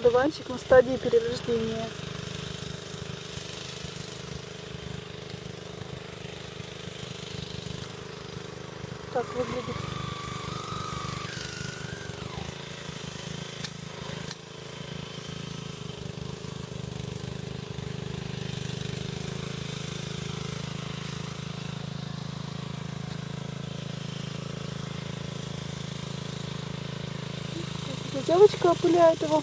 Одуванчик на стадии перерождения. Так выглядит. Девочка опыляет его.